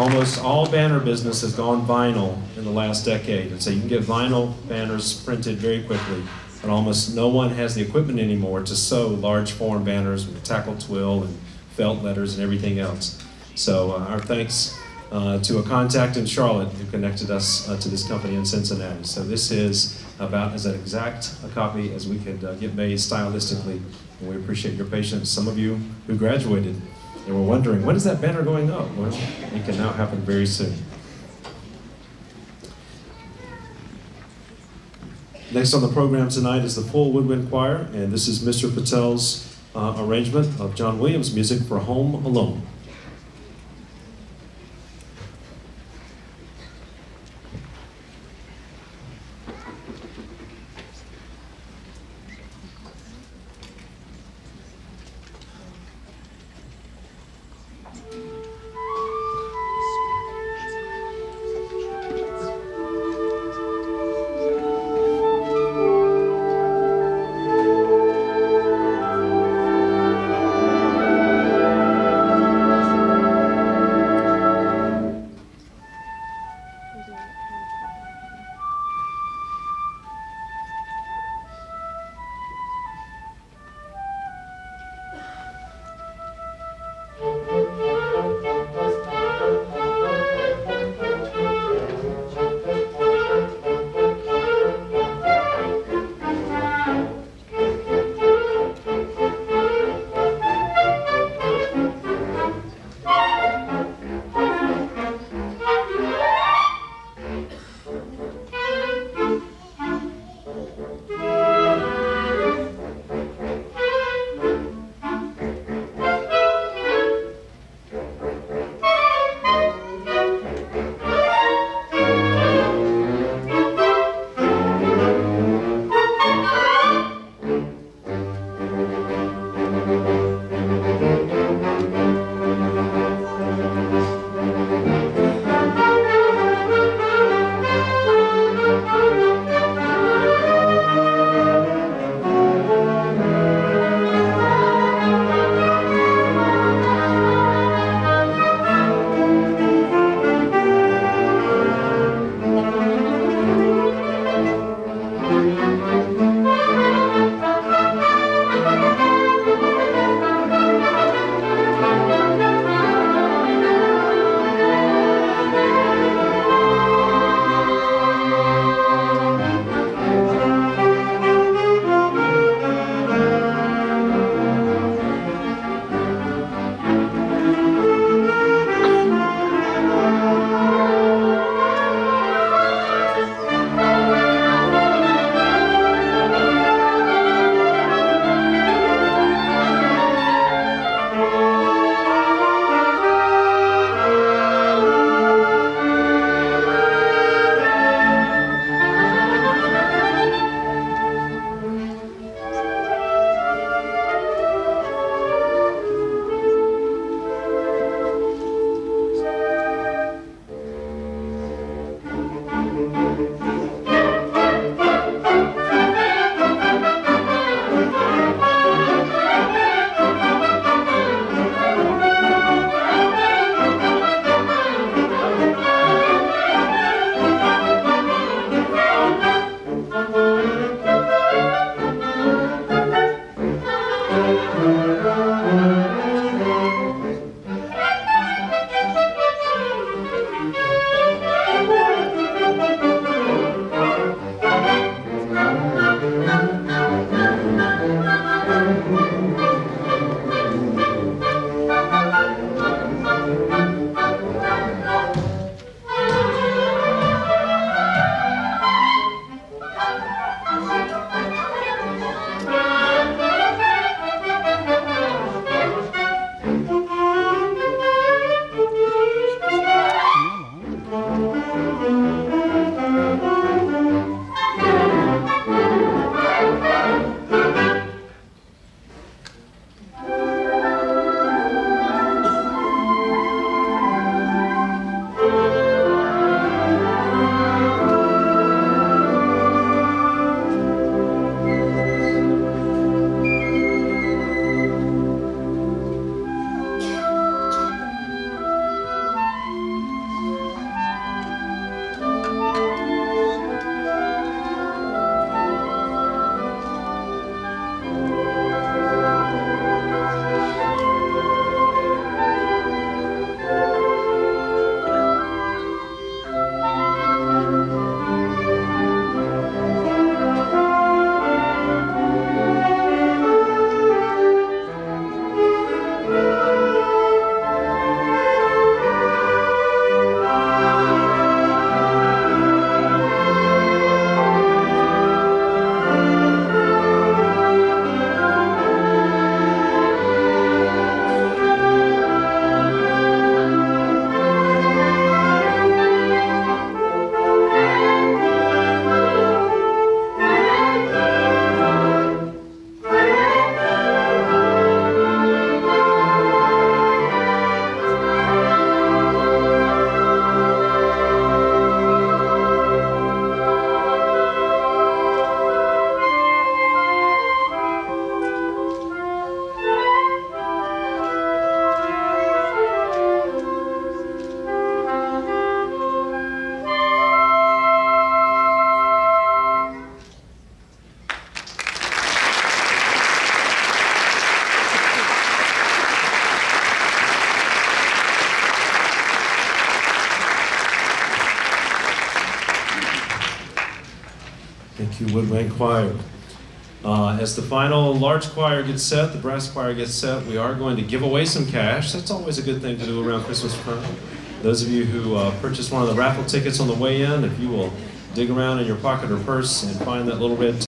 almost all banner business has gone vinyl in the last decade. And so you can get vinyl banners printed very quickly. But almost no one has the equipment anymore to sew large form banners with tackle twill and felt letters and everything else. So uh, our thanks uh, to a contact in Charlotte who connected us uh, to this company in Cincinnati. So this is about as exact a copy as we could uh, get made stylistically. And we appreciate your patience. Some of you who graduated and were wondering, when is that banner going up? Well, it can now happen very soon. Next on the program tonight is the full woodwind choir, and this is Mr. Patel's uh, arrangement of John Williams' music for Home Alone. Woodwind Choir. Uh, as the final large choir gets set, the brass choir gets set, we are going to give away some cash. That's always a good thing to do around Christmas time. Those of you who uh, purchased one of the raffle tickets on the way in, if you will dig around in your pocket or purse and find that little red